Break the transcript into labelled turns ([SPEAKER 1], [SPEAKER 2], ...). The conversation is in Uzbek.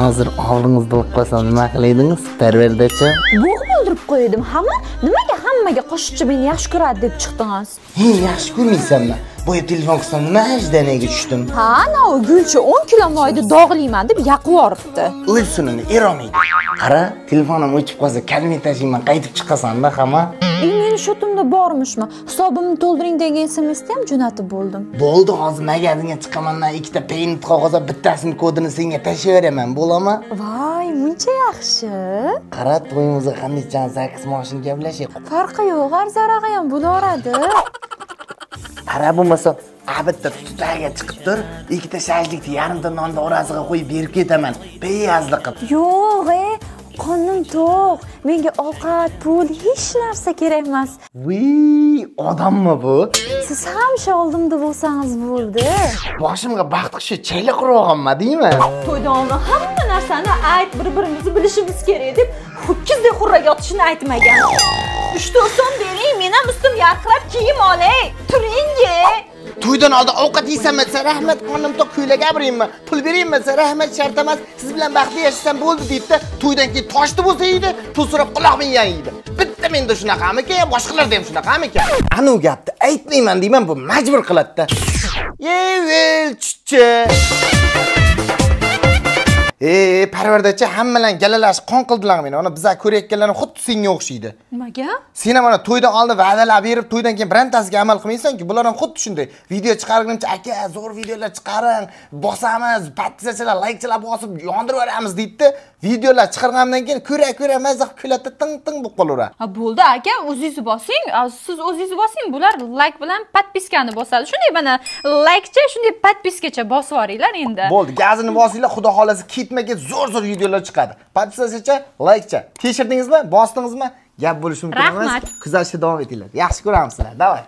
[SPEAKER 1] hozir og'ringizni bilib qolsam nima qilardingiz parvardachi
[SPEAKER 2] bo'g'ib o'ldirib qo'ydim. Hamma nimaga hammaga qo'shiqchi meni yaxshi ko'radi deb chiqdingiz?
[SPEAKER 1] He yaxshi ko'rmaysanmi? Boya telefon qilsam nima ajdanaga tushdim?
[SPEAKER 2] Ha anavi gulchi o'n kilo moyni dog'layman deb yoqib yuboribdi.
[SPEAKER 1] O'z sunini erolmaydi qara telefonim o'chib qolsa kalmet tashiyman qaytib chiqasanda hamma
[SPEAKER 2] meni shotimda bormishmi? Hisobimni to'ldiring degan smsni ham jo'natib bo'ldim.
[SPEAKER 1] Bo'ldi hozir magazinga chiqamandan ikkita peynt qog'oz bittasini kodini senga tashlayveraman bo'ladimi?
[SPEAKER 2] Voy muncha yaxshi.
[SPEAKER 1] Qara to'yimizga qandaychan sakkiz moshin gaplashyapti
[SPEAKER 2] farqi yo'q arzarag'i ham bo'laveradi.
[SPEAKER 1] Qara bo'lmasa a bitta tutaga chiqib tur ikkita shashlikni yarimta nonni orasiga qo'yib berib ketaman. Beyazli qilib
[SPEAKER 2] yo'q e qornim to'q. Menga ovqat pul hech narsa kerak emas
[SPEAKER 1] vuy odammi bu?
[SPEAKER 2] Siz ham shu oldimda bo'lsangiz bo'ldi.
[SPEAKER 1] Boshimga baxt qushi chayla qurib olganman deymi
[SPEAKER 2] to'ydan oldin hamma narsani ayt bir birimizni bilishimiz kerak deb ho'kizdek xurrak yotishini aytmagan. Uch to'rt so'm bering men ham ustim yarqirab kiyim olay. Turing
[SPEAKER 1] to'ydan oldin ovqat yeysanmi? Desa rahmat qornim to'q ko'ylak gapiringmi pul beraymi desa rahmat shart emas. Siz bilan baxtli yashasam bo'ldi deydida to'ydan keyin toshni bo'lsa yeydi pul so'rab quloq mingan yeydi. Bitta menda shunaqamikan boshqalarda ham shunaqamikan anu gapni aytmayman deyman bu majbur qiladida. Yevel chuchcha. E parvardachi hammalar galalashib qon qildilar meni. Ana bizlar ko'rayotganlarim xuddi senga o'xshaydi.
[SPEAKER 2] Nimaga?
[SPEAKER 1] Sen ham mana to'ydan oldin va'dalar berib to'ydan keyin birontasiga amal qilmaysanku bular ham xuddi shunday. Video chiqarguncha aka zo'r videolar chiqaring bosamiz podpisachilar laykchilar bosib yondirib yuboramiz deydida videolar chiqargandan keyin ko'ra ko'ra mazza qilib kuladida ting ting bo'lib qolaveradi.
[SPEAKER 3] Ha bo'ldi aka o'zingiz bosing. Siz o'zingiz bosing bular layk bilan podpiskani bosadi. Shunday mana laykcha shunday podpiskacha bosib yuboringlar endi.
[SPEAKER 1] Bo'ldi gazini bosinglar xudo xohlasa ketma ket zo'r zo'r videolar chiqadi. Podpisachicha laykcha tekshirdingizmi bosdingizmi? Gap bo'lishi mumkin emas. Kuzatishda davom etinglar. Yaxshi ko'ramiz sizlar. Давай